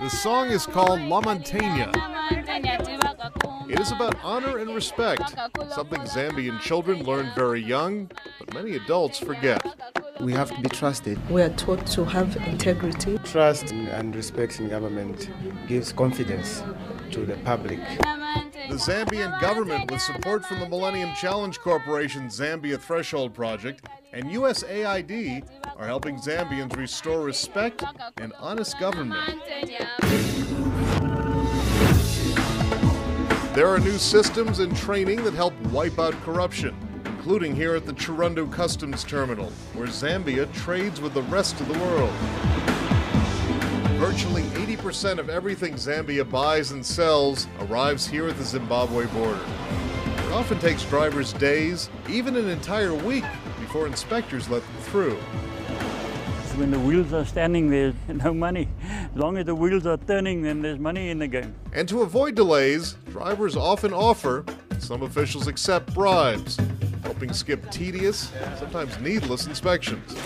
The song is called La Montaña. It is about honor and respect, something Zambian children learn very young, but many adults forget. We have to be trusted. We are taught to have integrity. Trust and respect in government gives confidence to the public. The Zambian government, with support from the Millennium Challenge Corporation Zambia Threshold Project and USAID, are helping Zambians restore respect and honest government. There are new systems and training that help wipe out corruption, including here at the Chirundu Customs Terminal, where Zambia trades with the rest of the world. Virtually 80% of everything Zambia buys and sells arrives here at the Zimbabwe border. It often takes drivers days, even an entire week, before inspectors let them through. When the wheels are standing, there's no money. As long as the wheels are turning, then there's money in the game. And to avoid delays, drivers often offer, some officials accept bribes, helping skip tedious, sometimes needless inspections.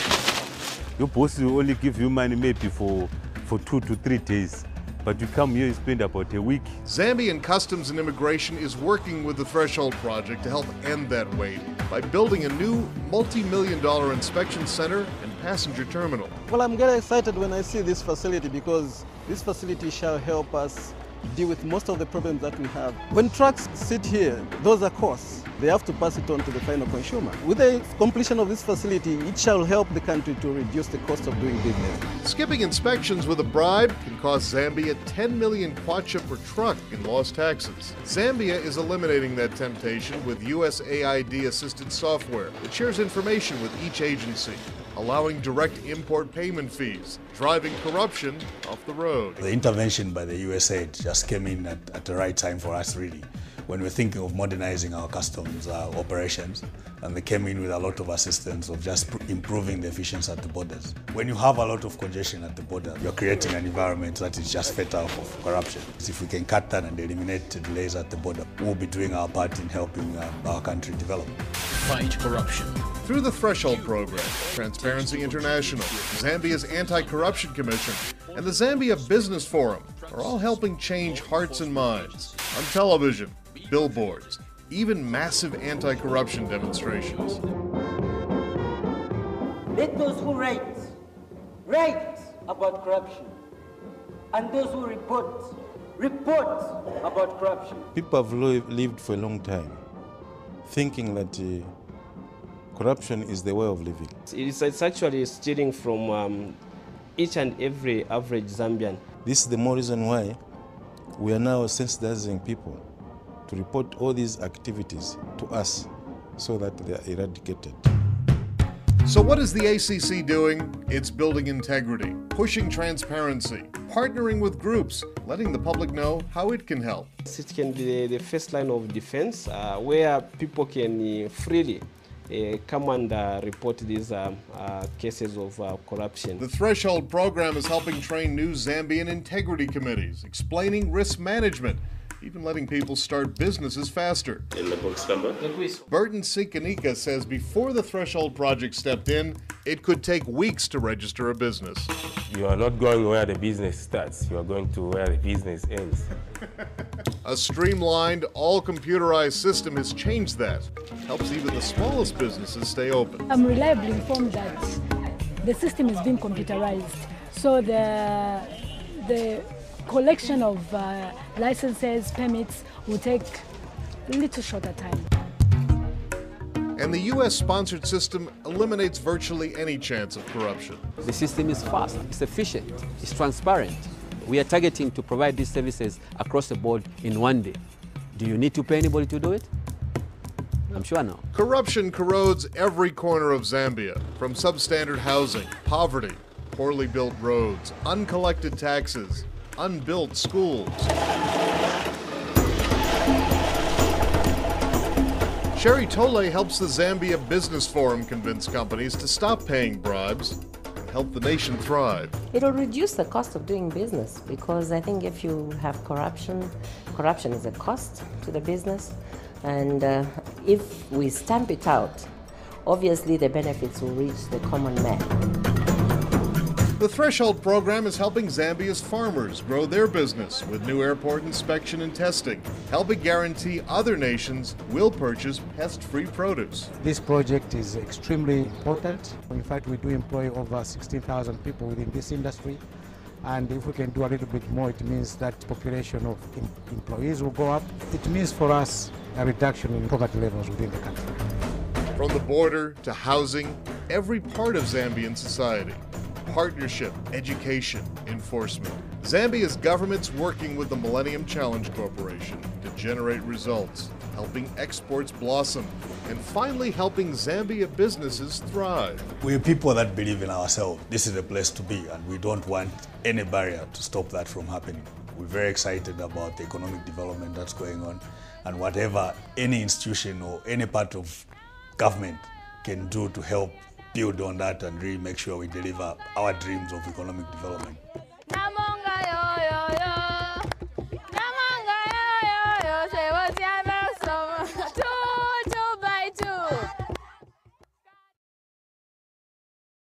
Your boss will only give you money maybe for, for two to three days. But you come here, you spend about a week. Zambian Customs and Immigration is working with the Threshold Project to help end that wait by building a new multi million dollar inspection center and passenger terminal. Well, I'm very excited when I see this facility because this facility shall help us deal with most of the problems that we have. When trucks sit here, those are costs. They have to pass it on to the final consumer. With the completion of this facility, it shall help the country to reduce the cost of doing business. Skipping inspections with a bribe can cost Zambia 10 million kwacha per truck in lost taxes. Zambia is eliminating that temptation with USAID assisted software that shares information with each agency, allowing direct import payment fees, driving corruption off the road. The intervention by the USAID just came in at, at the right time for us, really when we're thinking of modernizing our customs uh, operations, and they came in with a lot of assistance of just improving the efficiency at the borders. When you have a lot of congestion at the border, you're creating an environment that is just fatal for corruption. If we can cut that and eliminate delays at the border, we'll be doing our part in helping uh, our country develop. Fight corruption. Through the Threshold Program, Transparency International, Zambia's Anti-Corruption Commission, and the Zambia Business Forum are all helping change hearts and minds on television, billboards, even massive anti corruption demonstrations. Let those who write, write about corruption, and those who report, report about corruption. People have lived for a long time thinking that uh, corruption is the way of living. It's, it's actually stealing from um, each and every average Zambian. This is the more reason why we are now sensitizing people to report all these activities to us so that they are eradicated. So, what is the ACC doing? It's building integrity, pushing transparency, partnering with groups, letting the public know how it can help. It can be the first line of defense uh, where people can uh, freely uh, come and uh, report these uh, uh cases of uh, corruption. The Threshold program is helping train new Zambian integrity committees, explaining risk management even letting people start businesses faster. In the book's number. Burton Sikanika says before the Threshold Project stepped in, it could take weeks to register a business. You are not going where the business starts, you are going to where the business ends. a streamlined, all computerized system has changed that. Helps even the smallest businesses stay open. I'm reliably informed that the system is being computerized. So the the collection of uh, licenses, permits will take a little shorter time. And the US sponsored system eliminates virtually any chance of corruption. The system is fast, it's efficient, it's transparent. We are targeting to provide these services across the board in one day. Do you need to pay anybody to do it? I'm sure no. Corruption corrodes every corner of Zambia, from substandard housing, poverty, poorly built roads, uncollected taxes, unbuilt schools. Sherry Tole helps the Zambia Business Forum convince companies to stop paying bribes and help the nation thrive. It'll reduce the cost of doing business because I think if you have corruption, corruption is a cost to the business. And uh, if we stamp it out, obviously the benefits will reach the common man. The Threshold program is helping Zambia's farmers grow their business with new airport inspection and testing, helping guarantee other nations will purchase pest free produce. This project is extremely important. In fact, we do employ over 16,000 people within this industry. And if we can do a little bit more, it means that population of em- employees will go up. It means for us a reduction in poverty levels within the country. From the border to housing, every part of Zambian society. Partnership, education, enforcement. Zambia's government's working with the Millennium Challenge Corporation to generate results, helping exports blossom, and finally helping Zambia businesses thrive. We're people that believe in ourselves. This is the place to be, and we don't want any barrier to stop that from happening. We're very excited about the economic development that's going on, and whatever any institution or any part of government can do to help build on that and really make sure we deliver our dreams of economic development.